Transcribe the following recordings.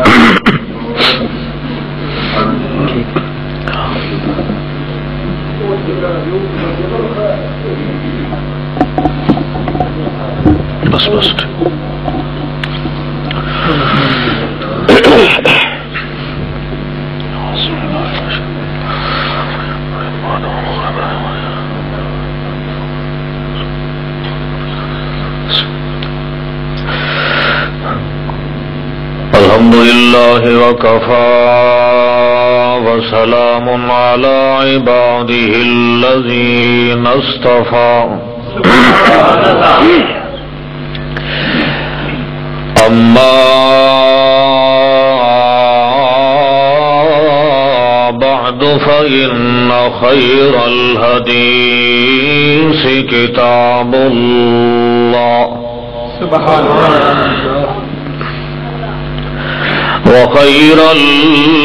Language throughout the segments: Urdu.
Yeah. وكفى وسلام على عباده الذين اصطفى. أما بعد فإن خير الهديث كتاب الله. سبحان الله. وخير الهدي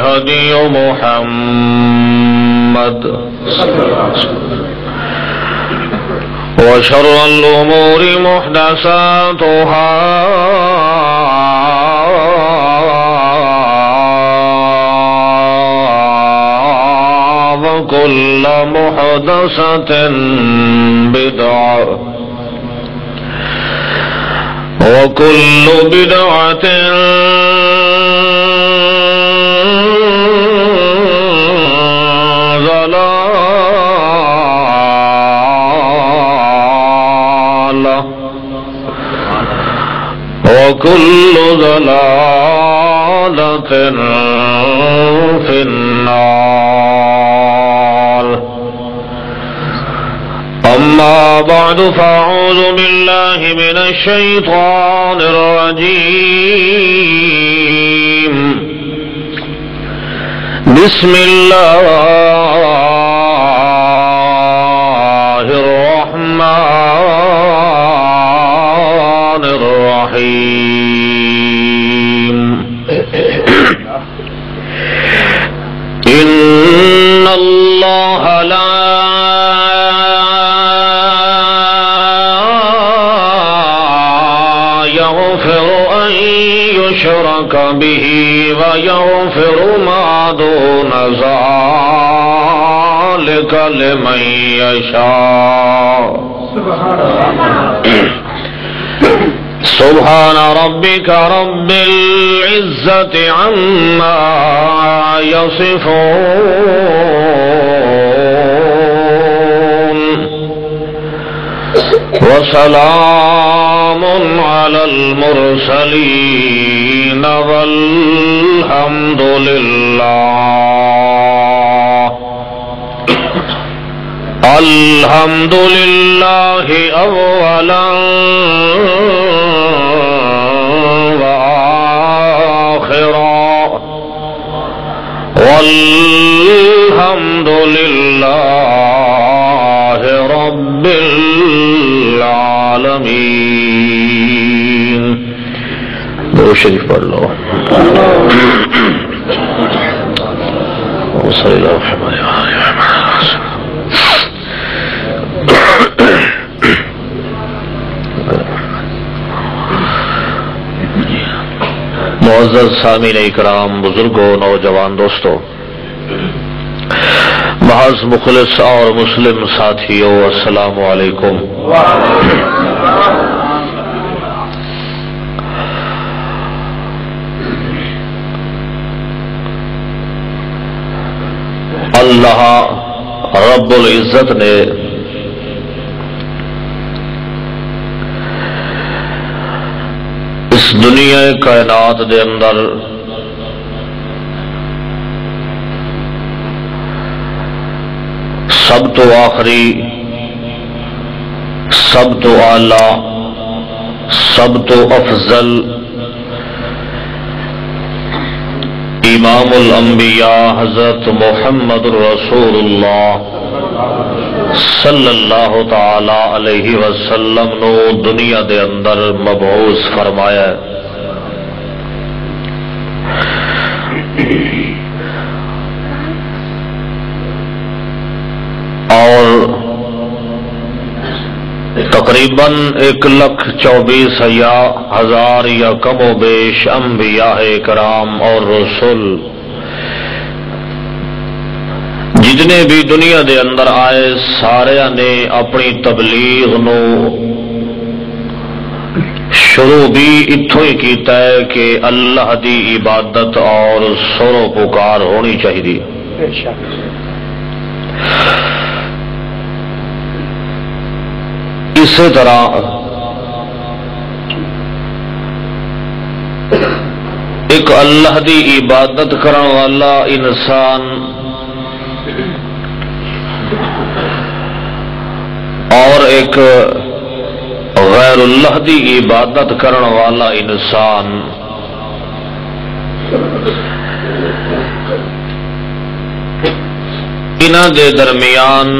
هدي محمد. وشر الأمور محدثاتها. وكل محدثة بدعة. وكل بدعة ضلالة وكل ضلالة في النار أما بعد فأعوذ بالله من الشيطان الرجيم. بسم الله الرحمن ويغفر ما دون ذلك لمن يشاء. سبحان ربك رب العزة عما يصفون. وسلام على المرسلين والحمد لله. الحمد لله أولا وآخرا. والحمد دو شریف پڑھ لو۔ وصلی اللہ معزز سامعین اکرام، بزرگوں، نوجوان دوستوں محض مخلص اور مسلم ساتھیوں، السلام علیکم۔ رب العزت نے اس دنیا کائنات دے اندر سب تو آخری، سب تو آلہ سب تو افضل امام الانبیاء حضرت محمد رسول اللہ صلی اللہ تعالی علیہ وسلم نو دنیا دے اندر مبعوث فرمایا ہے۔ اور تقریباً ایک لکھ چوبیس یا ہزار یا کم و بیش انبیاء کرام اور رسول۔ جتنے بھی دنیا دے اندر آئے، سارے نے اپنی تبلیغ نو شروع بھی اتوں ہی کیتا ہے کہ اللہ دی عبادت اور سرو پکار ہونی چاہیے۔ اسی طرح ایک اللہ دی عبادت کرن والا انسان اور ایک غیر اللہ دی عبادت کرن والا انسان انہ دے درمیان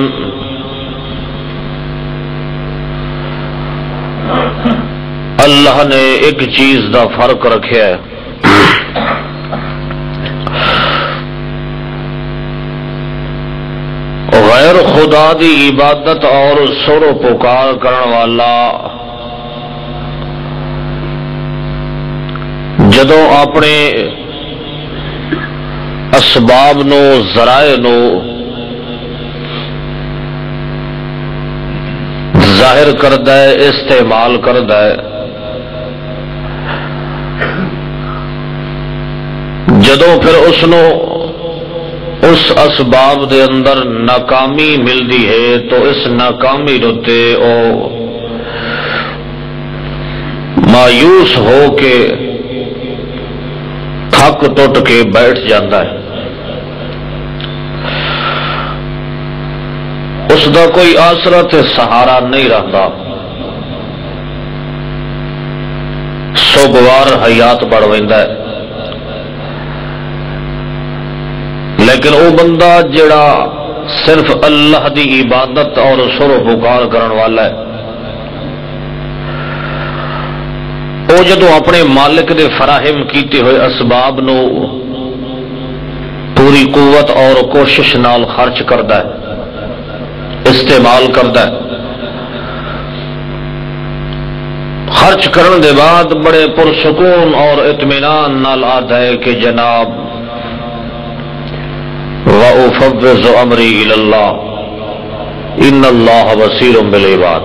اللہ نے ایک چیز دا فرق رکھا ہے۔ غیر خدا دی عبادت اور سر و پکار کرن والا جدو اپنے اسباب نو، ذرائع نو ظاہر کرد استعمال کرد جدو پھر اس نو اس اسباب دے اندر ناکامی ملتی ہے، تو اس ناکامی روتے او مایوس ہو کے تھک ٹوٹ کے بیٹھ جاتا ہے۔ اس دا کوئی آسرا تے سہارا نہیں رہتا۔ سوگوار حیات بڑھ ہے۔ لیکن وہ بندہ جڑا صرف اللہ دی عبادت اور سر و پکار کرن والا ہے۔ وہ جدو اپنے مالک دے فراہم کیتے ہوئے اسباب نو پوری قوت اور کوشش نال خرچ کرتا ہے، استعمال کرتا ہے۔ خرچ کرن دے بعد بڑے پرسکون اور اطمینان نال آتا ہے کہ جناب وَأُفَوِّضُ أَمْرِي إِلَى اللَّهِ إِنَّ اللَّهَ بَصِيرٌ بِالْعِبَادِ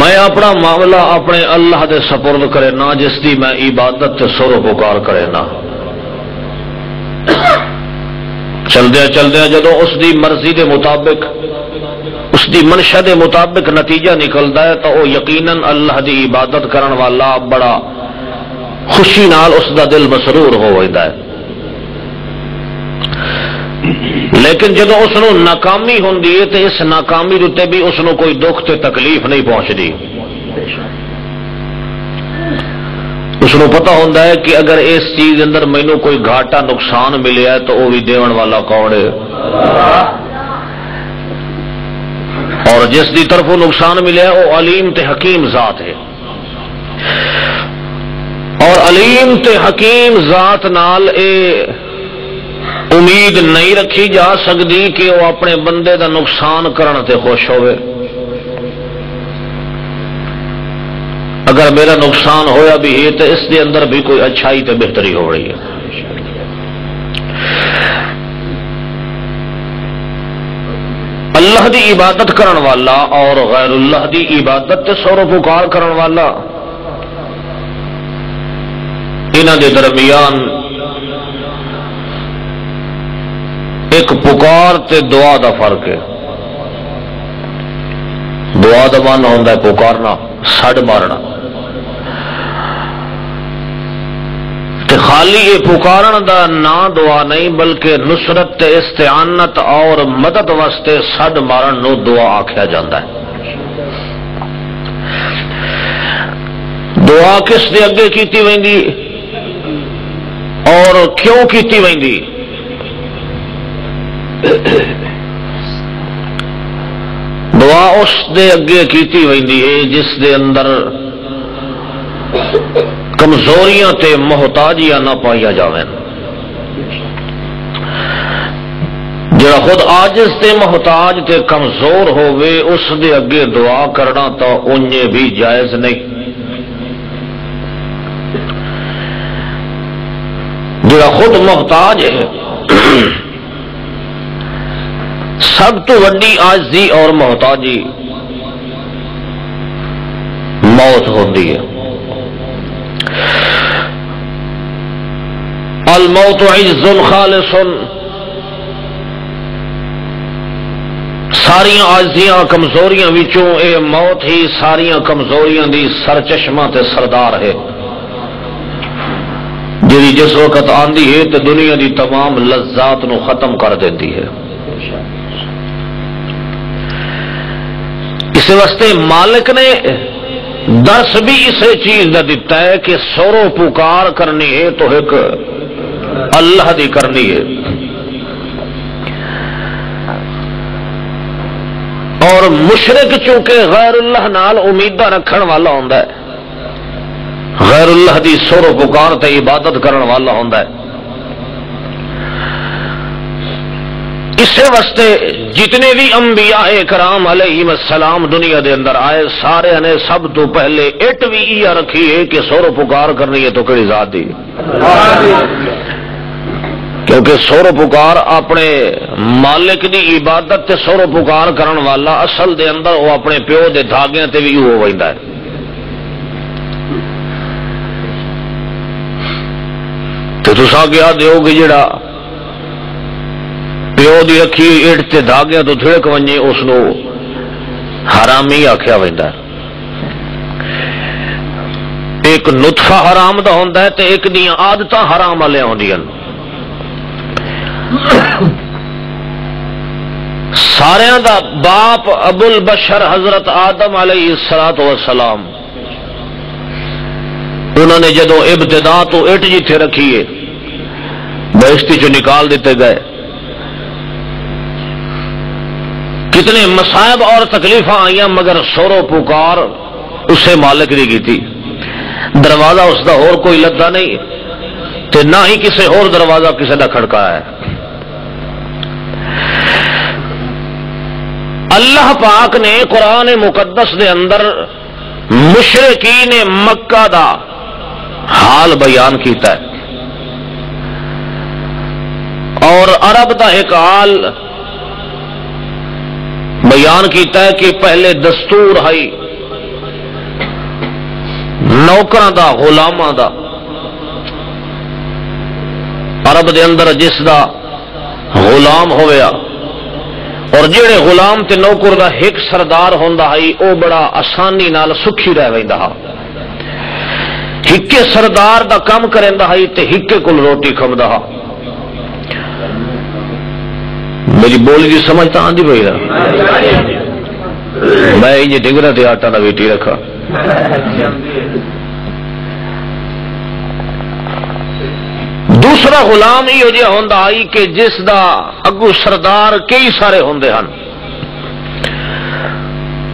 میں اپنا معاملہ اپنے اللہ دے سپرد کرے نا، جس دی میں عبادت تے سر پکار کرے نا۔ چلدیا چلدیا جدو اس دی مرضی دے مطابق، اس دی منشا دے مطابق نتیجہ نکلتا ہے، تو وہ یقیناً اللہ دی عبادت کرن والا بڑا خوشی نال اس دا دل مسرور ہو ہے۔ لیکن جب اس ناکامی ہوں تو اس ناکامی دے بھی اس کوئی دکھ تے تکلیف نہیں پہنچتی اس پتا ہوں کہ اگر اس چیز اندر مینو کوئی گھاٹا نقصان ملیا تو وہ بھی دیون والا کون ہے؟ اور جس دی طرف نقصان ملیا وہ علیم تے حکیم ذات ہے۔ اور علیم تے حکیم ذات نال اے امید نہیں رکھی جا سکتی کہ وہ اپنے بندے دا نقصان کرنے تے خوش ہوئے۔ اگر میرا نقصان ہویا بھی ہے تو اس دے اندر بھی کوئی اچھائی تے بہتری ہو رہی ہے۔ اللہ دی عبادت کرن والا اور غیر اللہ دی عبادت تے سور و پکار کرن والا انہ دے درمیان ایک پکار تے دعا دا فرق ہے۔ دعا دا من ہوتا ہے پکارنا سڈ مارنا۔ تے خالی یہ پکارن دا نا دعا نہیں، بلکہ نصرت تے استعانت اور مدد واسطے سڈ مارن نو دعا آخیا جاتا ہے۔ دعا کس دے اگے کیتی ویندی اور کیوں کیتی ویندی دعا اس دے اگے کیتی ویندی ہے جس دے اندر کمزوریاں تے محتاجیاں نہ پائیا جاویں۔ جڑا خود آجز تے محتاج تے کمزور ہوئے اس دے اگے دعا کرنا تو انہیں بھی جائز نہیں۔ جڑا خود محتاج ہے سب تو وڈی آجزی اور محتاجی موت ہوتی ہے۔ الموت عز خالص۔ ساریا آجزیاں کمزوریاں وچوں اے موت ہی ساریا کمزوریاں دی سر چشمہ تے سردار ہے۔ جی جس وقت آندی ہے تو دنیا دی تمام لذات نو ختم کر دیتی ہے۔ اس واسطے مالک نے درس بھی اسے چیز کا دتا ہے کہ سورو پکار کرنی ہے تو ایک اللہ دی کرنی ہے۔ اور مشرق چونکہ غیر اللہ نال امیدہ رکھن والا ہوں غیر اللہ دی سور و پکار تے عبادت کرن والا ہوں اس واسطے جتنے بھی انبیاء کرام علیہ السلام دنیا دے اندر آئے، سارے نے سب تو پہلے اٹ بھی یہ رکھی ہے کہ سور پکار کرنی ہے تو کہڑی ذات دی؟ کیونکہ سور پکار اپنے مالک دی عبادت تے سور پکار کرن والا اصل دے اندر وہ اپنے پیو دے دھاگے تے بھی ہو ہے۔ تو تسا کیا دیو گے جڑا پیو دی رکھی اٹ تے دھاگے تو تھڑک ونجے اس نو حرامی آخیا وہدا ایک نطفہ حرام دا ہوندا ہے تے ایک دیاں عادتاں حرام والے ہوندیاں سارے دا باپ ابو البشر حضرت آدم علیہ سلاد وسلام انہوں نے جدو ابتدا تو اٹ جی تھے رکھیے بہشتی چ نکال دیتے گئے۔ کتنے مسائب اور تکلیف آئی مگر سورو پکار اسے مالک نہیں کی تھی۔ دروازہ اس کا اور کوئی لدا نہیں، تے نہ ہی کسی اور دروازہ کسی کا کھڑکا ہے۔ اللہ پاک نے قرآن مقدس دے اندر مشرقین مکہ دا حال بیان کیتا ہے۔ اور عرب دا ایک حال بیان کیتا ہے کہ پہلے دستور ہائی نوکر دا غلامہ دا۔ عرب دے اندر جس دا غلام ہویا۔ اور جڑے غلام تے نوکر دا ایک سردار ہوندا ہے، او بڑا آسانی نال سکھی رہ ویندا ہا ہکے سردار دا کام کریندا ہے تے ہکے کول روٹی کھمدا ہا میری بولی دی سمجھ تا آندی بھئی میں یہ ڈنگرا تے آٹا دا ویٹی رکھا دوسرا غلام ہی جہا ہوں آئی کہ جس دا اگو سردار کئی سارے ہوں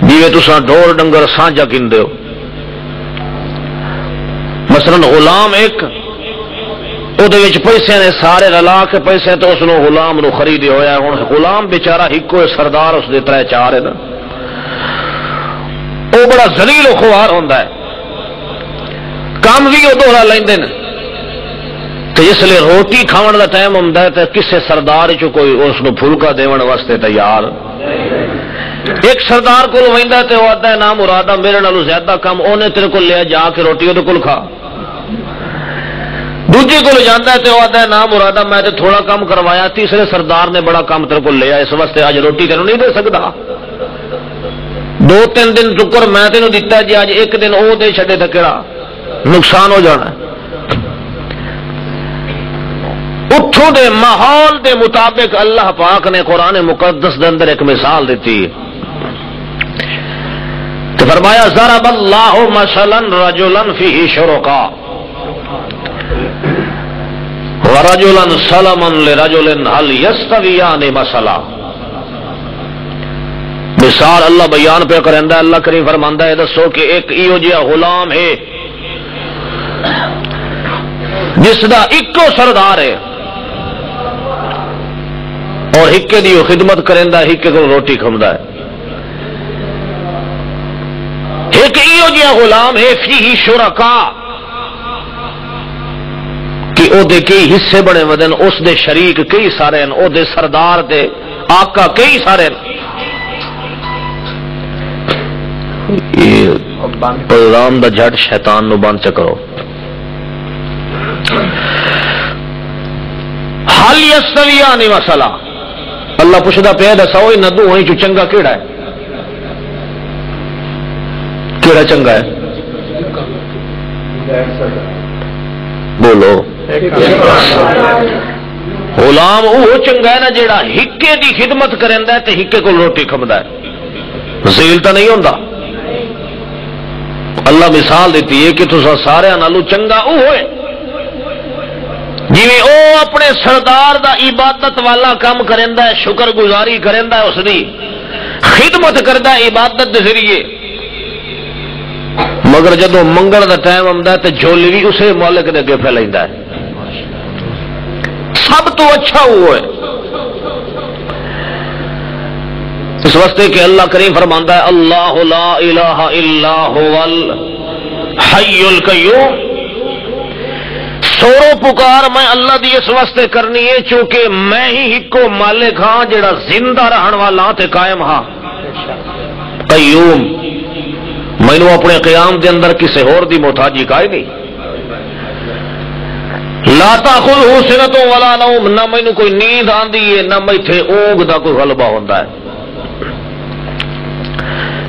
جی تسا ڈور ڈنگر سانجا کن دو مثلا غلام ایک پیسے نے سارے رلا کے پیسے تو اس غلام نو خریدے ہوا ہوں غلام بچارا ایکو سردار اس دے تر چار ہے نا وہ بڑا زلیل خوار ہوں کام بھی وہ دوہرا لیندے تو اس لیے روٹی کھاون کا ٹائم ہوں تو کسے سردار چ کوئی اس پھلکا دون واسطے تیار ایک سردار کو وہدا تو ہے نام مرادہ میرے نالوں زیادہ کم انہیں تیرے کو لیا جا کے روٹی وہ کول کھا دوجے کو جانا ہے تو آتا ہے نام مرادہ میں تو تھوڑا کام کروایا، تیسرے سردار نے بڑا کام تیرے کو لیا، اس واسطے اج روٹی تینوں نہیں دے سکتا دو تین دن چکر میں تینوں دتا جی اج ایک دن وہ دے چڈے تو کہڑا نقصان ہو جانا اتوں دے ماحول دے مطابق اللہ پاک نے قرآن مقدس دے اندر ایک مثال دیتی تو فرمایا، ضرب اللہ مثلا رجلا فی شرکا ورجلا سلما لرجل هل يستويان مثلا مثال اللہ بیان پہ کرندا اللہ کریم فرماندا ہے دسو کہ ایک ایو جہا غلام ہے، جس دا اکو سردار ہے، اور ہکے دی وہ خدمت کرندا ہکے کو روٹی کھمدا ہے ایک ایو جہا غلام ہے فی شرکا او دے کئی حصے بنے ودن، اس دے شریک کئی سارے ہیں او دے سردار دے آقا کئی سارے ہیں۔ یہ پیغام دا جھٹ شیطان نو بند چکرو حال یستویا نہیں مسئلہ۔ اللہ پوچھتا پیا، دسا وہ ندو ہوئی چو چنگا کیڑا ہے؟ کیڑا چنگا ہے؟ بولو۔ غلام وہ چنگا ہے نا جیڑا ہکے دی خدمت کرندا ہے تے ہکے کو روٹی کھمدا ہے۔ زیل تا نہیں ہوندا۔ اللہ مثال دیتی ہے کہ تسا سارے نالو چنگا او ہوئے۔ جی او اپنے سردار دا عبادت والا کام کرندا ہے شکر گزاری کرندا ہے، اس دی خدمت کردا ہے عبادت دے ذریعے۔ مگر جدو منگل دا ٹائم آتا ہے تو جھولی بھی اسے مالک دے اگے پھیلائندا ہے۔ سب تو اچھا وہ ہے۔ اس واسطے کہ اللہ کریم فرماندا ہے، اللہ لا الہ الا هو الحی القیوم۔ سورو پکار میں اللہ دی اس واسطے کرنی ہے، چونکہ میں ہی ہکو مالک ہاں جڑا زندہ رہن والا تے قائم ہاں۔ قیوم۔ مینو اپنے قیام دے اندر کسی ہور دی محتاجی کا نہیں۔ لا تاخذ سنتوں ولا نوم، نہ مینو کوئی نیند آندی ہے، نہ میتھے اونگ دا کوئی غلبہ ہوندا ہے۔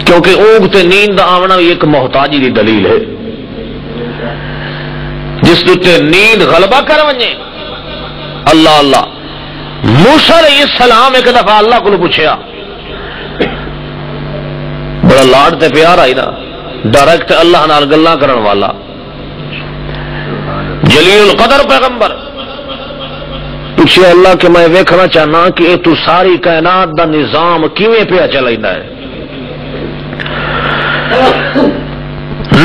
کیونکہ اونگ تے نیند آونا بھی ایک محتاجی دی دلیل ہے۔ جس تے نیند غلبہ کر ونجے اللہ اللہ۔ موسیٰ علیہ السلام ایک دفعہ اللہ کو پوچھیا، بڑا لاڈ تے پیار آئی نا، ڈائریکٹ اللہ نال گلا کرن والا۔ جلیل القدر پیغمبر۔ پوچھے اللہ کہ میں ویکھنا چاہنا کہ اے تو ساری کائنات دا نظام کیویں پیا چلائندا ہے؟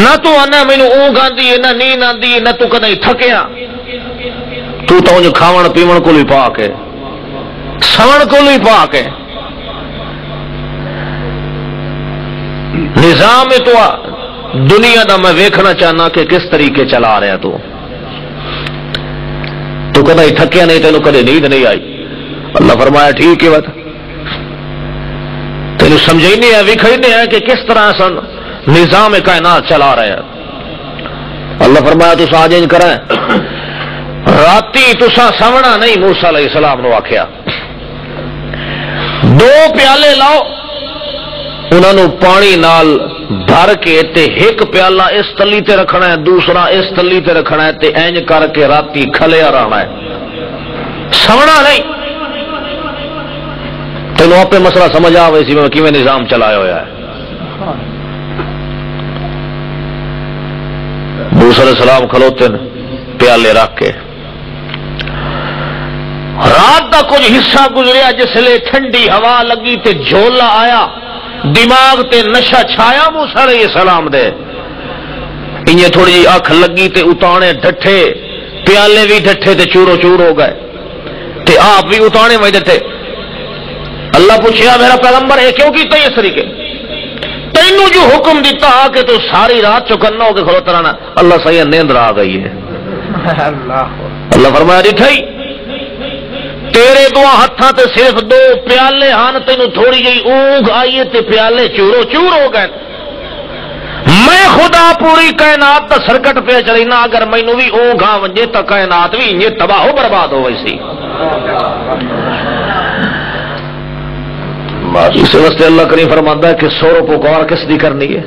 نہ تو آنا مینو اونگ آندی ہے، نہ نیند آندی ہے، نہ تو کدی تھکیا تو تو انج کھاون پیون کو پا کے سون کو پا کے نظام تو دنیا دا میں ویکھنا چاہنا کہ کس طریقے چلا رہا تو۔ تو کدی تھکیا نہیں، تینوں کدی نیند نہیں آئی۔ اللہ فرمایا، ٹھیک ہے بات۔ تینوں سمجھ نہیں ہے ویکھ نہیں ہے کہ کس طرح سن نظام کائنات چلا رہے ہیں۔ اللہ فرمایا، تو آج ساجن کریں۔ راتی تسا سونا نہیں موسا علیہ السلام نو آخیا دو پیالے لاؤ انہوں پانی نال بھر کے تے ایک پیالہ اس تلی تے رکھنا ہے، دوسرا اس تلی تے رکھنا ہے تے اینج کر کے راتی کھلیا رہنا ہے۔ سونا نہیں؟ تینوں آپ مسئلہ سمجھ آ سی، میں کیویں نظام چلایا ہوا ہے؟ دوسرے سلام کھلوتے پیالے رکھ کے۔ رات کا کچھ حصہ گزریا جس لیے ٹھنڈی ہوا لگی تے جھولا آیا۔ دماغ تے نشا چھایا موسا علیہ السلام دے۔ انہیں تھوڑی جی اکھ لگی تے اتانے ڈٹھے پیالے بھی ڈٹھے تے چورو چور ہو گئے۔ تے آپ بھی اتانے میں ڈٹھے اللہ پوچھیا میرا پیغمبر ہے کیوں کیتا اس طریقے؟ تینوں جو حکم دیتا کہ تو ساری رات چکنا ہو کے کھلوتا رہنا اللہ صحیح نیند آ گئی ہے۔ اللہ۔ فرمایا ڈٹھائی تیرے دو ہاتھاں تے صرف دو پیالے ہن، تینوں تھوڑی جی اونگ آئیے تے پیالے چورو چور ہو گئے۔ میں خدا پوری کائنات تا سرکٹ پہ چلینا، اگر مینو بھی اونگ آ ونجے تو کائنات بھی یہ تباہ و برباد ہو ویسی اس واسطے اللہ کریم فرماتا ہے کہ سورو پکار کس دی کرنی ہے؟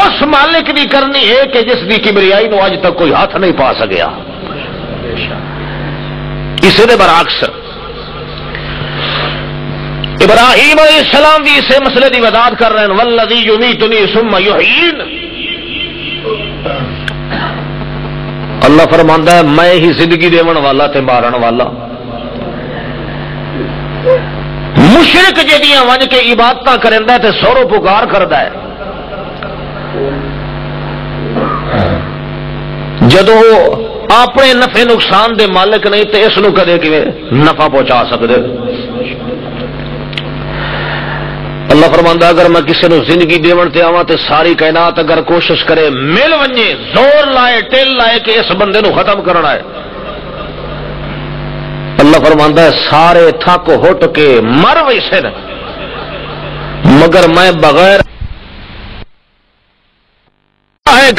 اس مالک دی کرنی ہے کہ جس دی کبریائی نو اج تک کوئی ہاتھ نہیں پا سکیا۔ اسے دے برعکس. ابراہیم علیہ السلام بھی اسے مسئلے دی وضاحت کر رہے ہیں، والذی یمیتنی ثم یحیین. اللہ فرماندا ہے، میں ہی زندگی دیون والا تے مارن والا. مشرق جہاں ون کے عبادت کرتا تے سورو پکار کرتا ہے. جدو اپنے نفع نقصان دے مالک نہیں تو اس کدے کی نفع پہنچا سکتے اللہ فرمان اگر میں کسی نو زندگی دیون تے آواں تے ساری کائنات اگر کوشش کرے مل ونجے، زور لائے، ٹل لائے کہ اس بندے نو ختم کرنا ہے۔ اللہ فرماندا ہے، سارے تھک ہٹ کے مر ویسے مگر میں بغیر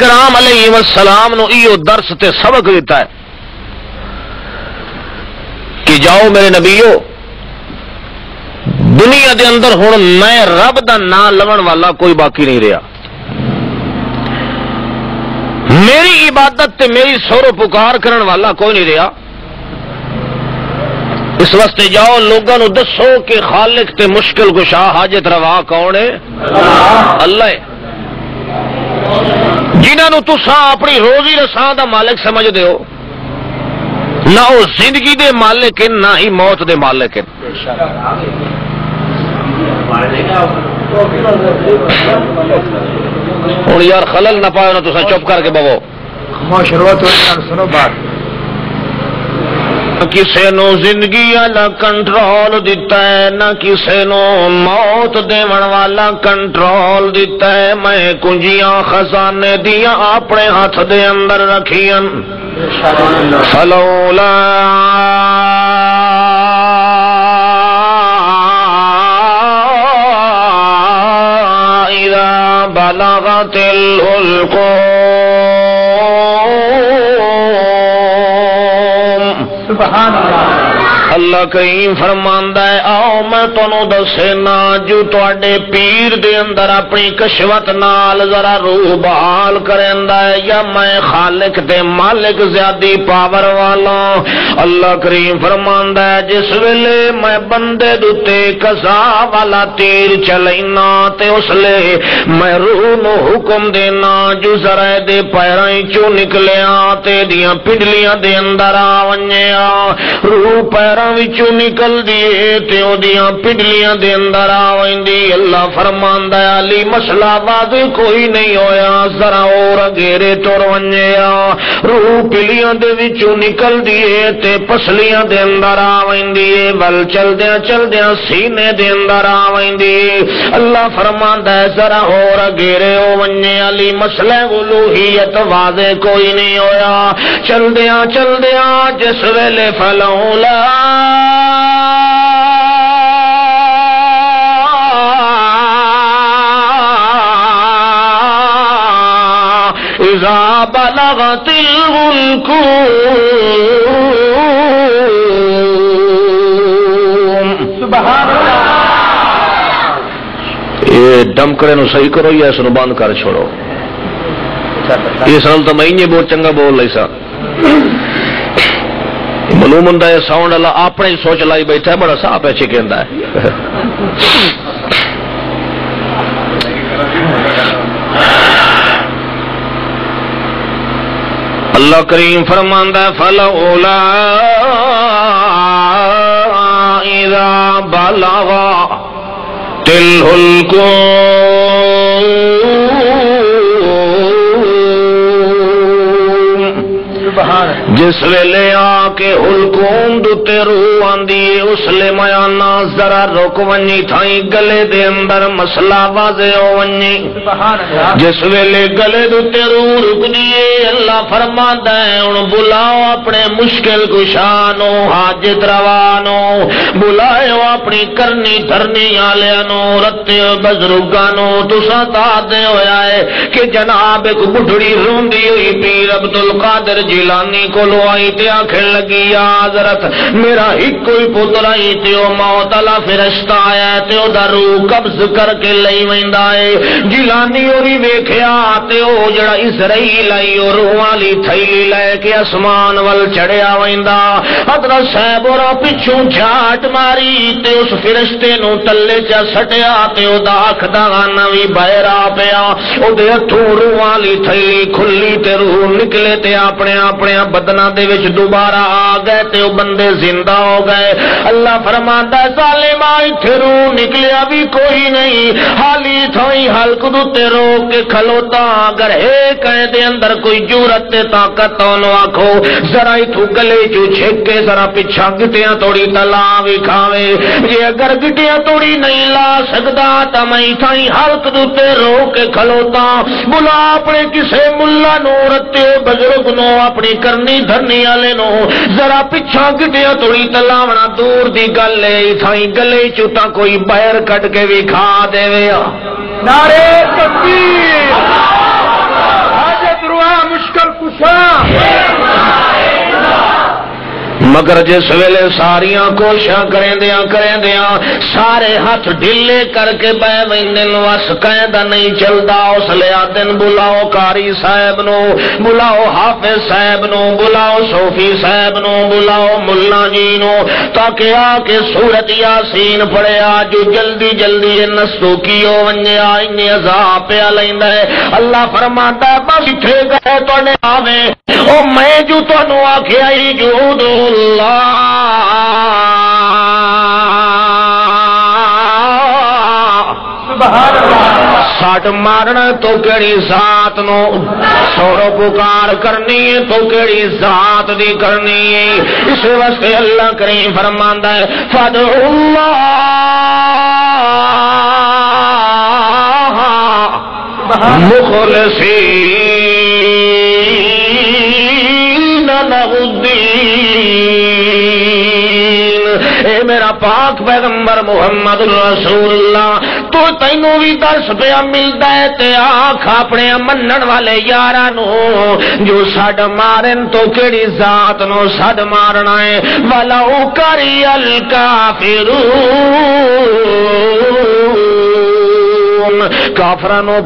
کرام علیہ السلام نو ایو درس تے سبق دیتا ہے کہ جاؤ میرے نبیو، دنیا دے اندر ہوں میں رب دا نام لون والا کوئی باقی نہیں رہا۔ میری عبادت تے میری سور پکار کرن والا کوئی نہیں رہا۔ اس واسطے جاؤ لوگوں نو دسو کہ خالق تے مشکل گشا حاجت روا کون ہے؟ اللہ ہے۔ جنہوں تسا اپنی روزی رساں دا مالک سمجھ ہو، نہ وہ زندگی دے مالک ہیں، نہ ہی موت دے مالک ہیں۔ ہوں یار خلل نہ پاؤ نہ تو چپ کر کے بو شروعات سنو بات۔ کسے نو زندگی والا کنٹرول دیتا ہے، نہ کسے نو موت دیون والا کنٹرول دیتا ہے۔ میں کنجیاں خزانے دیا اپنے ہاتھ دے اندر رکھیاں۔ فلولا إذا بلغت الحلقوم سبحان اللہ کریم فرماندا ہے، آؤ میں تانوں دسنا جو تواڈے پیر دے اندر اپنی کشوت نال ذرا روح بحال کریندا ہے، یا میں خالق تے مالک زیادی پاور والا اللہ کریم فرماندا ہے، جس ویلے میں بندے دتے قضا والا تیر چلینا تے اس لے میں روح نو حکم دینا، جو ذرا دے پیراں چوں نکلیا، تے دیاں پنڈلیاں دے اندر آ ونجیا روح پیراں وچوں نکل دیے تے اودیاں پنڈلیاں دے اندر آ ویندی۔ اللہ فرماندا ہے، علی، مسئلہ واضح کوئی نہیں ہویا۔ ذرا اور گھیرے تر ونجیا روح پلیاں دے وچوں نکل دیے تے پسلیاں دے اندر آ ویندی۔ ول چلدیاں چلدیاں سینے دے اندر آ ویندی۔ اللہ فرماندا ہے، ذرا اور گھیرے او ونجے۔ علی، مسئلہ الوہیت واضح کوئی نہیں ہویا۔ چلدیاں چلدیاں جس ویلے فلولا إذا بلغت الغلقوم سبحان اللہ یہ ڈمکڑے نو صحیح کرو یا اس نو بند کر چھوڑو۔ یہ سال تو میں بہت چنگا بول رہی سا۔ معلوم ہوں ساؤنڈ والا اپنے ہی سوچ لائی بیٹھا ہے بڑا صاف ہے چکن ہے۔ اللہ کریم فرماندہ فلولا اذا بلغا تل اللہ۔ جس ویلے آ کے حلقوم دتے روح آندی اس لے میانا ذرا رک ونجی تھائی گلے دے اندر مسئلہ واضح ہو اللہ جس ویلے گلے دتے روح رک دیے اللہ فرماندا ہے ہن بلاؤ اپنے مشکل کشانو حاجت روانو بلائے اپنی کرنی دھرنی والےاں نو رتے بزرگاں نو تساں تا دے ہویا ہے کہ جناب ایک بڈھڑی روندی ہوئی پیر عبد القادر جیلانی کولو آئی تے آکھن لگی یا حضرت میرا ایک کوئی پتر آئی تے او موت والا فرشتہ آیا ہے تے او دا روح قبض کر کے لئی ویندا ہے۔ جیلانی اوری ویکھیا تے او جڑا اسرائیل آئی او روح والی تھیلی لے کے اسمان ول چڑھیا ویندا۔ حضرت صاحب اور پچھوں جھاٹ ماری تے اس فرشتے نو تلے چا سٹیا تے او دا اکھ دا گانا وی باہر آ پیا۔ او دے ہتھوں روح والی تھیلی کھلی تے روح نکلے تے اپنے اپنے بدنا دے وچ دوبارہ آ گئے تے وہ بندے زندہ ہو گئے۔ اللہ فرماندا ہے ظالما ایتھے روح نکلیا بھی کوئی نہیں۔ حالی تھوئی حلق دوتے رو کے کھلوتا۔ اگر ہے کہے دے اندر کوئی جورت تے طاقت اونوں آکھو، ذرا ایتھوں گلے چوں چھک کے ذرا پیچھا گٹیاں توڑی تلا وی کھاوے۔ جے اگر گٹیاں توڑی نہیں لا سکدا، تا میں تھائی حلق دوتے رو کے کھلوتا۔ بلا اپنے کسے ملا نو، رتے بزرگ نو، اپنی کرنی دھرنی والے نو۔ ذرا پیچھا گٹیاں توڑی تلاونا دور دی گل ہے تھائی گلے چوتا کوئی باہر کٹ کے بھی کھا دے نعرے تکبیر۔ حاجت روا مشکل کشا مگر جس ویلے ساریاں کوشاں کریں دیا کریں دیا سارے ہاتھ ڈھلے کر کے بہ وین وس قیدا نہیں چلتا اس لیا دن بلاؤ کاری صاحب نو بلاؤ حافظ صاحب نو بلاؤ صوفی صاحب نو بلاؤ ملا جی نو تاکہ آ کے سورت یاسین پڑے آ جو جلدی جلدی نسو کیو ونجیا ان عذاب پیا لیندا ہے۔ اللہ فرماتا ہے، بس اتھے گئے تو نے آوے۔ او میں جو تانوں آکھیا ہی جو اللہ سبحان اللہ। سٹ مارنا تو کیڑی ذات نو؟ سورو پکار کرنی ہے تو کیڑی ذات دی کرنی ہے۔ اس واسطے اللہ کریم فرماندا ہے فد اللہ مخلصین پاک پیغمبر محمد رسول اللہ، تو تینوں بھی درس پیا ملتا ہے تے آخ اپنے منن والے یاراں نو جو سڈ مارن تو کیڑی ذات نو سڈ مارنا ہے؟ والا کری الکافرون کافراں نو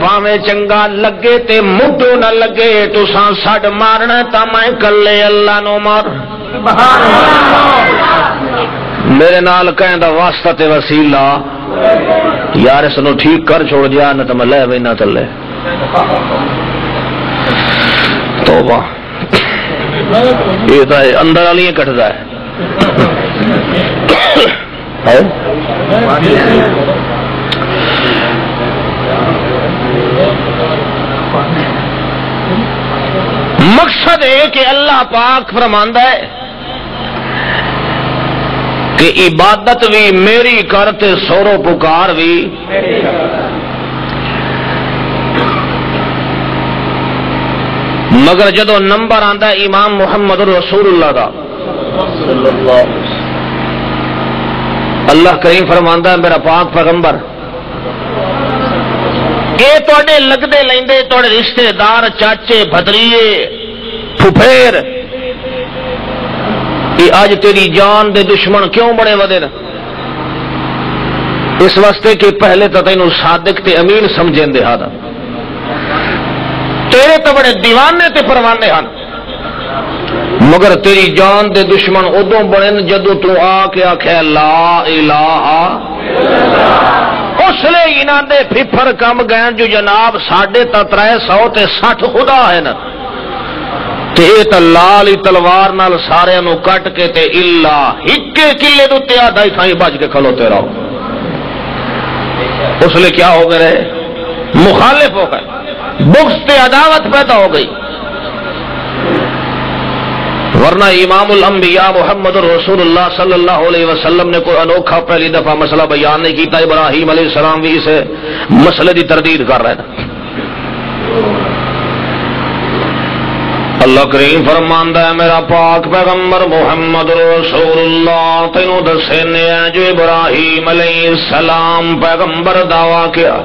چنگا لگے تے مڈو نہ لگے، تساں سڈ مارنا تا میں کلے اللہ نو مار۔ سبحان میرے نال کہیں دا واسطہ تے وسیلہ یار اس نو ٹھیک کر چھوڑ دیا، نہ تو میں لے بھائی، نہ تلے توبہ۔ یہ تو ہے، اندر والی کٹدا ہے؟ مقصد ہے کہ اللہ پاک فرماندا ہے کہ عبادت بھی میری کرتے سورو پکار بھی۔ مگر جدو نمبر آندا ہے امام محمد رسول اللہ دا۔ اللہ کریم فرماندا ہے میرا پاک پیغمبر۔ اے توڑے لگدے لیندے توڑے رشتہ دار چاچے، بھتریے، پھپھیر یہ اج تیری جان دے دشمن کیوں بڑے ودے اس واسطے کہ پہلے تو تینوں صادق تے امین سمجھیں دے ہاں۔ تیرے تو بڑے دیوانے تے پروانے ہن مگر تیری جان دے دشمن ادو بڑے جدو تو آ کے آخیا لا الہ اس لیے انہاں دے پھپھر کم گئے جو جناب ساڈے تا ترے سو تے سٹھ خدا ہے نا۔ تے اے تا لال تلوار نال سارے نو کٹ کے تے الا ہکے کلے دو تے آدھائی تھائی بج کے کھلوتے رہو اس لیے کیا ہو گئے رہے مخالف ہو گئے بغض تے عداوت پیدا ہو گئی ورنہ امام الانبیاء محمد رسول اللہ صلی اللہ علیہ وسلم نے کوئی انوکھا پہلی دفعہ مسئلہ بیان نہیں کیتا ابراہیم علیہ السلام بھی اسے مسئلے دی تردید کر رہے تھے اللہ کریم فرماندا ہے میرا پاک پیغمبر محمد رسول اللہ تینوں دسے نے جو ابراہیم علیہ السلام پیغمبر دعویٰ کیا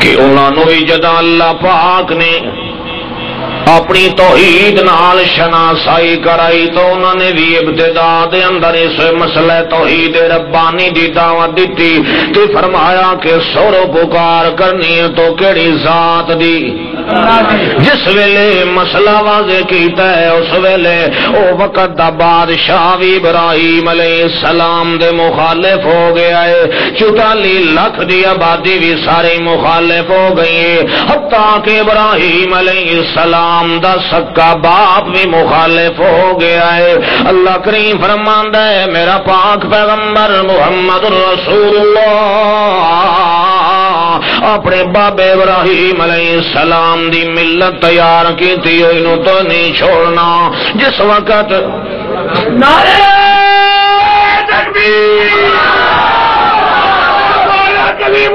کہ انہوں نے بھی جدا اللہ پاک نے اپنی توحید نال شناسائی کرائی تو انہوں نے بھی ابتدا دے اندر اس مسئلہ توحید ربانی دی دعوت دیتی تے فرمایا کہ سورو پکار کرنی ہے تو کیڑی ذات دی جس ویلے مسئلہ واضح کیتا ہے اس ویلے او وقت دا بادشاہ بھی ابراہیم علیہ السلام دے مخالف ہو گیا ہے چوتالی لاکھ دی آبادی بھی سارے مخالف ہو گئی ہے حتیٰ کہ ابراہیم علیہ السلام سلام دا سکا باپ بھی مخالف ہو گیا ہے۔ اللہ کریم فرماندا ہے، میرا پاک پیغمبر محمد رسول اللہ اپنے بابے ابراہیم علیہ السلام دی ملت تیار کی تھی انہوں تو نہیں چھوڑنا۔ جس وقت نعرے تکبیر۔ مولا کلیم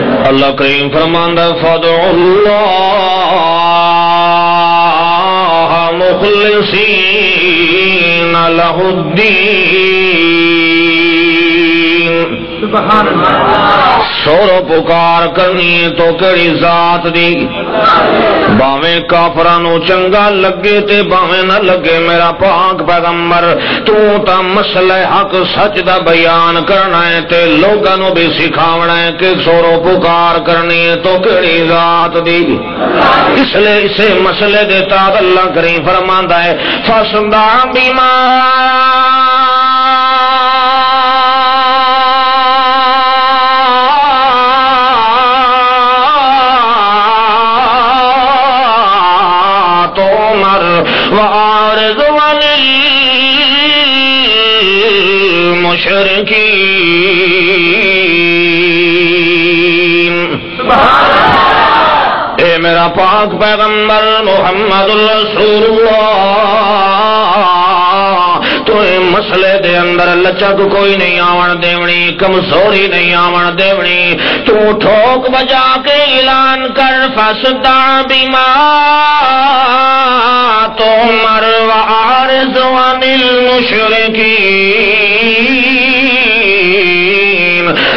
اللہ کریم فرماندہ فدع اللہ مخلصین لہ الدین سبحان اللہ۔ سورو پکار کرنی تو کہڑی ذات دی؟ باویں کافرانو چنگا لگے تے باویں نہ لگے میرا پاک پیغمبر، تو تا مسئلہ حق سچ دا بیان کرنا ہے تے لوگاں نو بھی سکھاونا ہے کہ سورو پکار کرنی ہے تو کہڑی ذات دی؟ اس لیے اسے مسئلے دے تاد اللہ کریم فرماندا ہے فسدا بیمار پاک پیغمبر محمد الرسول اللہ تو مسئلے دے اندر لچک کوئی نہیں آون دیونی، کمزوری نہیں آون دیونی۔ تو ٹھوک بجا کے اعلان کر فسدا بیما تو مر وعارض عن المشرکین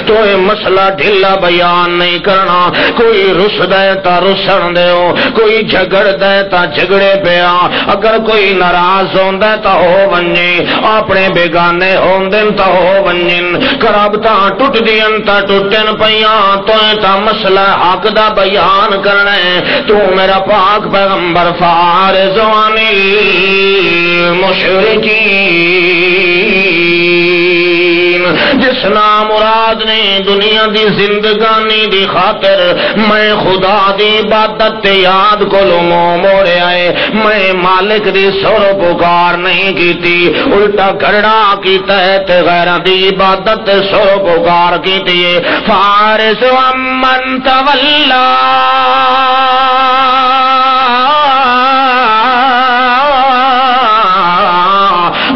تو اے مسئلہ ڈھلا بیان نہیں کرنا۔ کوئی رس دے تا رسن دیو، کوئی جھگڑ دے تا جھگڑے پیا۔ اگر کوئی ناراض ہوندا تا ہو ونجے، اپنے بیگانے ہوندن تا ہو ونجن کرابتا ٹوٹ دین تا ٹوٹن پیاں، تو اے تا مسئلہ حق دا بیان کرنا ہے۔ تو میرا پاک پیغمبر فارض عن جس نام مراد نے دنیا دی زندگانی دی خاطر میں خدا دی عبادت تے یاد کو منہ موڑے آئے۔ میں مالک دی سر پکار نہیں کیتی۔ الٹا کڑا کیتا ہے تے غیرہ دی عبادت تے سر پکار کیتی ہے۔ فارس امن تولا۔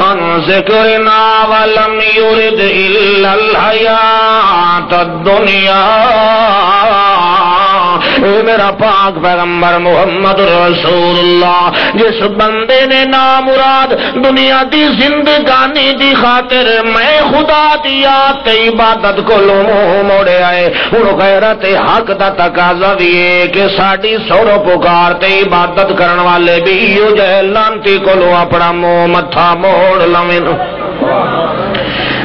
عن ذکرنا ولم يرد إلا الحياة الدنيا. اے میرا پاک پیغمبر محمد رسول اللہ جس بندے نے نام مراد دنیا دی زندگانی دی خاطر میں خدا دی یاد تے عبادت کو لو موڑے آئے۔ ہن غیرت حق دا تقاضا بھی ہے کہ ساڈی سورو پکار تے عبادت کرن والے بھی یو جے لانتی کو لو اپنا منہ متھا موڑ لویں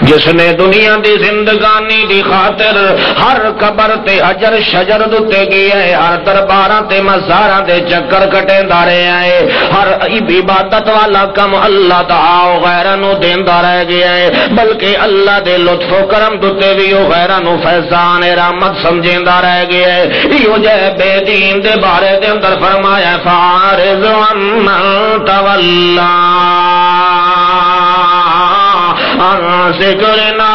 جس نے دنیا دی زندگانی دی خاطر ہر قبر تے حجر شجر دتے گیا ہے ہر درباراں تے مزاراں دے چکر کٹے دارے آئے ہر عبادت والا کم اللہ تعالی غیراں نو دیندا رہ گیا ہے۔ بلکہ اللہ دے لطف و کرم دتے وی او غیراں نو فیضان رحمت سمجھیندا رہ گیا ہے۔ ایو جے بے دین دے بارے دے اندر فرمایا فارض من تولا۔ عن ذکرنا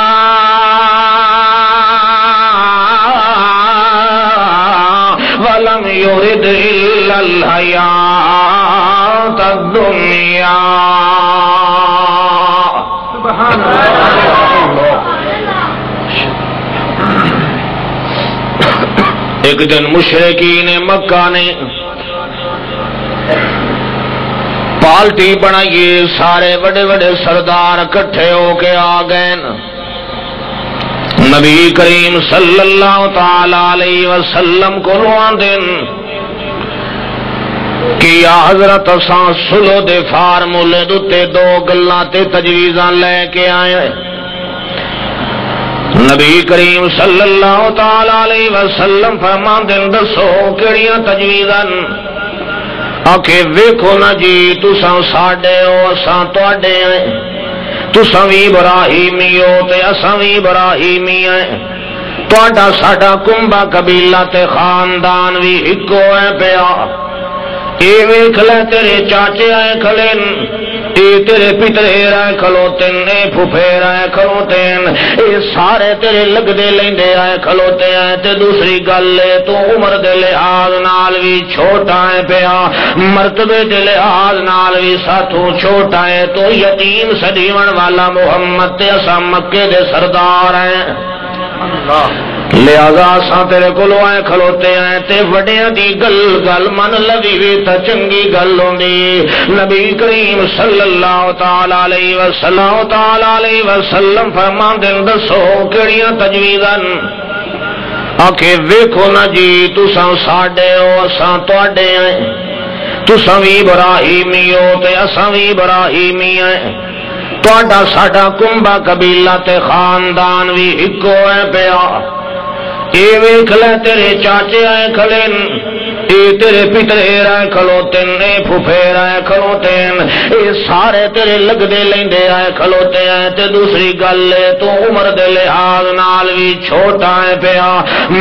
ولم يرد إلا الحياة الدنيا سبحان ایک دن مشرقین مکہ نے پالٹی بنائیے سارے بڑے بڑے سردار کٹھے ہو کے آ گئے نبی کریم صلی اللہ تعالی علیہ وسلم کو دن کہ یا حضرت اساں سلو دے فارمولے دتے دو گلاں تے تجویزاں لے کے آئے نبی کریم صلی اللہ تعالی علیہ وسلم فرما دن دسو کیڑیاں تجویزاں آکھے ویکھو نا جی تساں ساڈے ہو اساں تواڈے ہیں تساں وی ابراہیمی ہو تے اساں وی ابراہیمی ہیں تواڈا ساڈا کنبا قبیلہ تے خاندان وی اکو ہے پیا۔ اے ویکھ لے تیرے چاچے آئے کھلے۔ تیرے پترے رائے کھلوتن اے پھوپھے رائے کھلوتن اے سارے تیرے لگ دے لیندے آئے کھلوتے ہیں تے دوسری گل لے تو عمر دے لحاظ نال وی چھوٹا ہے پیا۔ مرتبے دے لحاظ نال وی ساتھوں چھوٹا ہے۔ تو یتیم سڈیون والا محمد تے اسا مکے دے سردار ہیں۔ اللہ۔ لہذا اساں تیرے کولو آئے کھلوتے ہیں تے وڈیاں دی گل گل من لوی وی تے چنگی گل ہوندی۔ نبی کریم صلی اللہ تعالی علیہ وسلم تعالی علیہ وسلم فرماندے دسو کیڑیاں تجویزاں آکھے ویکھو نا جی تساں ساڈے ہو اساں تواڈے ہیں تساں وی ابراہیمی ہو تے اساں وی ابراہیمی ہیں تواڈا ساڈا کنبا قبیلہ تے خاندان وی اکو ہے پیا۔ اے ویکھ لے تیرے چاچے آئے کھلن اے تیرے پترے رائے کھلوتن اے پھوپھے رائے کھلوتن اے سارے تیرے لگ دے لیندے آئے کھلوتے ہیں تے دوسری گل لے تو عمر دے لحاظ نال وی چھوٹا ہے پیا،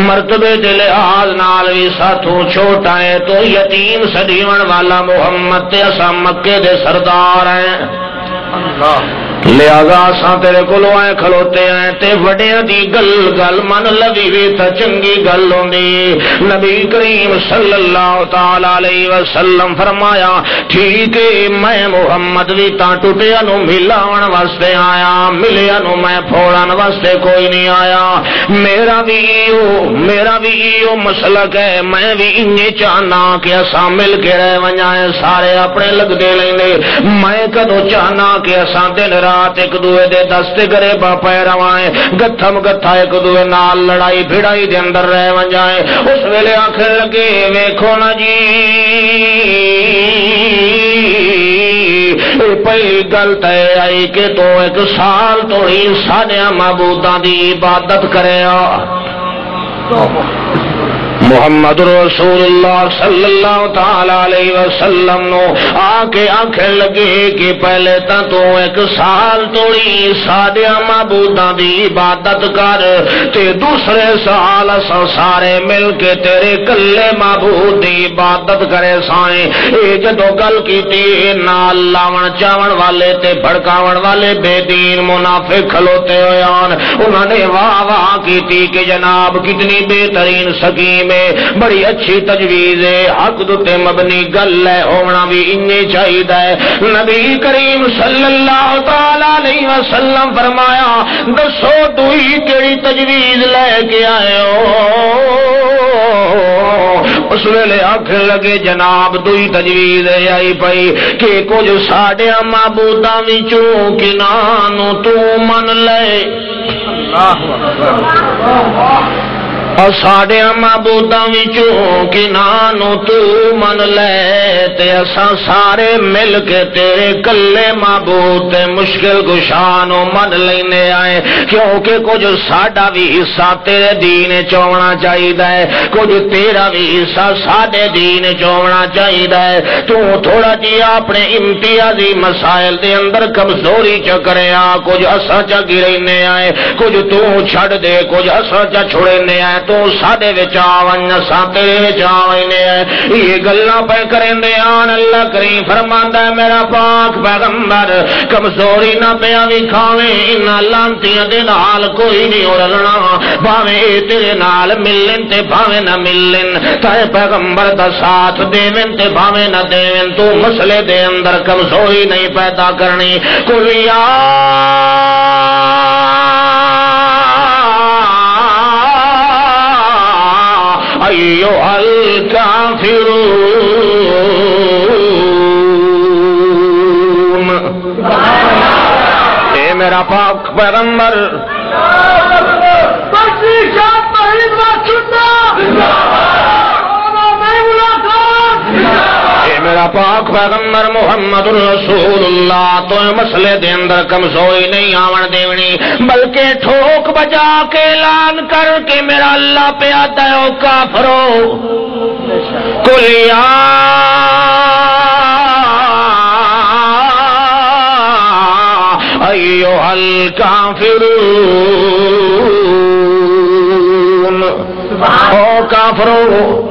مرتبے دے لحاظ نال وی ساتھوں چھوٹا ہے، تو یتیم سڈیون والا محمد تے اسا مکے دے سردار ہیں۔ اللہ۔ لہذا اساں تیرے کولو آئے کھلوتے ہیں تے وڈیاں دی گل گل من لوی وی تے چنگی گل ہوندی۔ نبی کریم صلی اللہ تعالی علیہ وسلم فرمایا، ٹھیک ہے، میں محمد وی تا ٹٹیا نو ملاون واسطے آیا ملیا نو میں پھوڑن واسطے کوئی نہیں آیا۔ میرا بھی او میرا بھی او مسلک ہے، میں بھی انجے چاہنا کہ اساں مل کے رہ ونجائیں سارے اپنے لگ دے لیندے میں کدو چاہنا کہ اساں دن رات ہاتھ ایک دوے دے دستے کرے با پے روائیں گتھم گتھا ایک دوے نال لڑائی بھڑائی دے اندر رہ ونجائیں اس ویلے آنکھیں لگے ویکھو نا جی پہلی گل تے آئی کہ تو ایک سال تو ہی ساڈیاں معبوداں دی عبادت کرے آ محمد رسول اللہ صلی اللہ تعالی علیہ وسلم نو آ کے آنکھیں لگے کہ پہلے تا تو ایک سال توڑی سادیا معبوداں دی عبادت کر تے دوسرے سال اساں سارے مل کے تیرے کلے معبود دی عبادت کرے سائیں۔ اے جدو گل کیتی نال لاون چاون والے تے بھڑکاون والے بے دین منافق کھلوتے ہوئے آن انہوں نے واہ واہ کیتی کہ جناب کتنی بہترین سکیم ہے، بڑی اچھی تجویز ہے، حق دتے مبنی گل ہے، ہونا بھی انجے چاہیے نبی کریم صلی اللہ تعالی علیہ وسلم فرمایا، دسو تو ہی کیڑی تجویز لے کے آئے ہو؟ اس ویلے آخ لگے، جناب دوئی تجویز آئی پئی کہ کچھ ساڈیا معبوداں وچوں کنانو تو من لے۔ اللہ اور ساڈیا معبوداں وچوں کنانو تو من لے تے اساں سارے مل کے تیرے کلے معبود تے مشکل گشانو من لینے آئے کیونکہ کچھ ساڈا بھی حصہ تیرے دین چونا چاہیے کچھ تیرا بھی حصہ ساڈے دین چونا چاہیے تو تھوڑا جی اپنے امتیازی مسائل دے اندر کمزوری چکرے آ کچھ اساں چا گرنے آئے کچھ تو چھڑ دے کچھ اساں چا چھڑنے آئے تو ساڈے وچ آون اساں تیرے وچ آونے یہ گلاں پہ کرندے آن اللہ کریم فرماندا ہے میرا پاک پیغمبر کمزوری نہ پیا وی کھاویں ان لانتیاں دے نال کوئی نہیں رلنا بھاویں تیرے نال ملن تے بھاویں نہ ملن تے پیغمبر دا ساتھ دیویں تے بھاویں نہ دیویں تو مسئلے دے اندر کمزوری نہیں پیدا کرنی کوئی یا أيها الكافرون. اے میرا پاک پیغمبر حاضری شاہ توحید و سنت مولانا محمود خان اے میرا پاک پیغمبر محمد رسول اللہ تو مسئلے دے اندر کمزوری نہیں آون دیونی بلکہ ٹھوک بجا کے اعلان کر کے میرا اللہ پہ آتا ہے او کافرو کلیا ایو حل کافرون او کافرو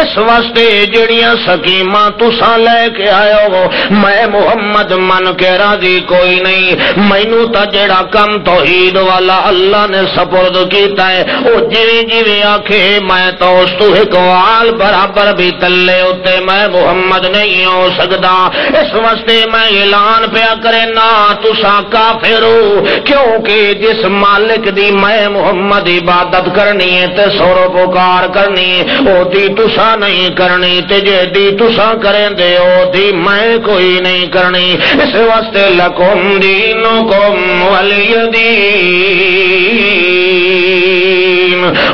اس واسطے جڑیاں سکیماں تساں لے کے آئے ہو، میں محمد من کے راضی کوئی نہیں۔ مینو تا جڑا کم توحید والا اللہ نے سپرد کیتا ہے، او جویں جویں آکھے، میں تو اس تو ایک وال برابر بھی تلے ہوتے میں محمد نہیں ہو سکدا۔ اس واسطے میں اعلان پیا کرے، نا تساں کافر ہو۔ کیونکہ جس مالک دی میں محمد عبادت کرنی ہے تے سورو پکار کرنی ہے، او دی تساں نہیں کرنی تے جے دی تساں کریں دے او دی میں کوئی نہیں کرنی اس واسطے لکم دینکم ولی دین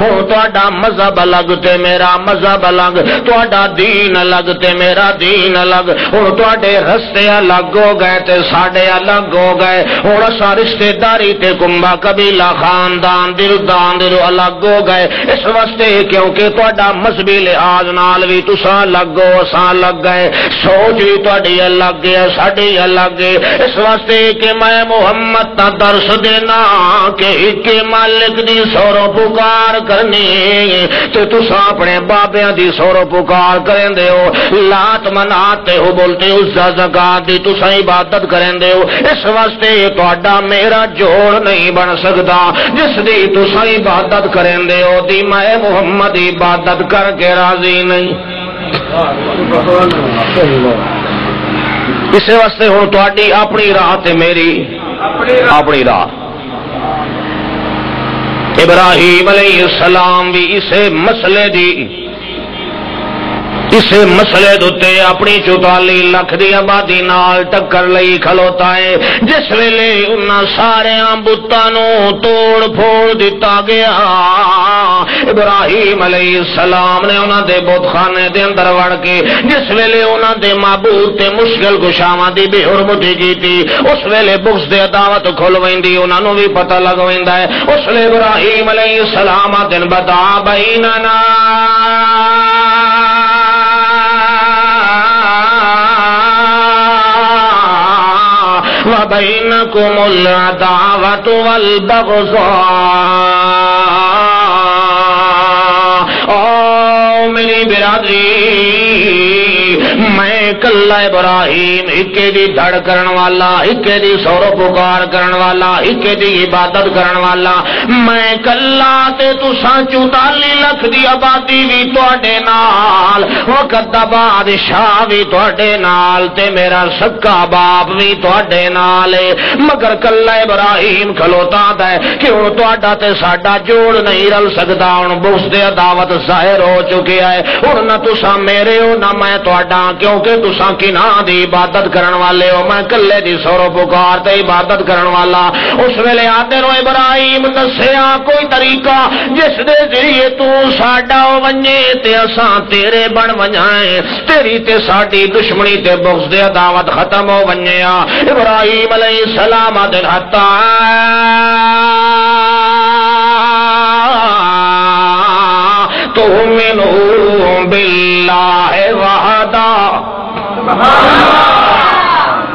ہوں تہاڈا مذہب الگ تے میرا مذہب الگ تہاڈا دین الگ تے میرا دین الگ۔ ہوں تہاڈے رستے الگ ہو گئے تے ساڈے الگ ہو گئے۔ ہوں اساں رشتے داری تے کمبا قبیلہ خاندان دل دان دل الگ ہو گئے۔ اس واسطے کیونکہ تہاڈا مذہبی لحاظ نال بھی تساں الگ ہو، اساں الگ گئے۔ سوچ بھی تہاڈی الگ ہے، ساڈی الگ ہے۔ اس واسطے کہ میں محمد تا درس دینا کہ ایک مالک دی سورو پکار پکار کرنی تے تساں اپنے بابیاں دی سورو پکار کریں دے ہو۔ لات مناتے ہو بولتے ہو عزا زکات دی تساں عبادت کریں دے ہو۔ اس واسطے تہاڈا میرا جوڑ نہیں بن سکدا، جس دی تساں عبادت کریں دے ہو۔ دی میں محمد عبادت کر کے راضی نہیں۔ اس واسطے ہوں تاری اپنی راہ تے میری، اپنی راہ۔ ابراہیم علیہ السلام بھی اسے مسئلے دی اسے مسئلے دوتے اپنی چوتالی لکھ دی آبادی نال ٹکر لئی کھلوتا ہے۔ جس ویلے انہاں سارے بتاں توڑ پھوڑ دیتا گیا۔ ابراہیم علیہ السلام نے انہاں دے بت خانے دے اندر وڑ کے جس ویلے انہاں دے معبود تے مشکل گشاواں دی بے حرمتی کیتی اس ویلے بغض دے عداوت کھل ویندی انہاں نو بھی پتہ لگ ویندا ہے۔ اس ویلے ابراہیم علیہ السلام دن بتا بیننا۔ وبينكم العداوة والبغضاء. او میری برادری کلا ابراہیم اکے دی دھڑ کرن والا اکے دی سورو پکار کرن والا اکے دی عبادت کرن والا۔ میں کلا تے تساں چوتالی لکھ دی آبادی بھی تواڈے نال، وقت دا بادشاہ بھی تواڈے نال، تے میرا سکا باپ بھی تواڈے نال۔ مگر کلا ابراہیم کھلوتا ہے کہ ہن تواڈا تے ساڈا جوڑ نہیں رل سکدا؟ ہن بغض دے عداوت ظاہر ہو چکی ہے ہن نہ تساں میرے ہو، نہ میں تواڈا کیونکہ تساں کنا دی عبادت کرن والے ہو، میں کلے دی سورو پکار تے عبادت کرن والا۔ اس ویلے آتے نو ابراہیم دسیا، کوئی طریقہ جس دے ذریعے تو ساڈا ونجے تے اساں تیرے بن ونجائیں۔ تیری تے ساڈی دشمنی تے بغض دے عداوت ختم ہو ونجیا ابراہیم علیہ السلام دل حتا تؤمنوا باللہ وحدہ۔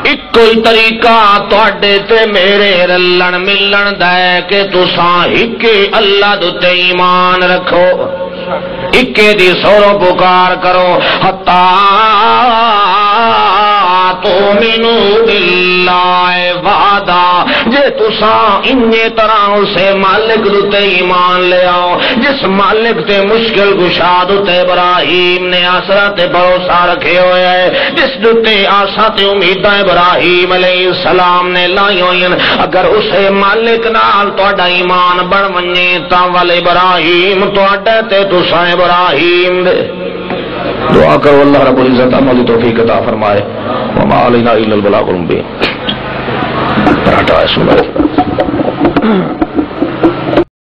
ایک کوئی طریقہ تے میرے رلن ملن دے کہ تساں ایک اللہ دے ایمان رکھو اکے دی سورو پکار کرو ہتا تو مینو باللہ وعدہ جے تساں انجے طرح اسے مالک دے ایمان لے آؤ، جس مالک تے مشکل گشاد تے ابراہیم نے آسرا تے بھروسہ رکھے ہوئے ہے جس دے آسا تے امیداں ابراہیم علیہ السلام نے لائی ہوئی اگر اسے مالک نال تہاڈا ایمان بن ونجے تاں ول ابراہیم تہاڈے تے تساں ابراہیم دے۔ دعا کرو اللہ رب العزت عمل توفیق عطا فرمائے۔ وما علینا الا البلاغ المبین۔ Allah'a.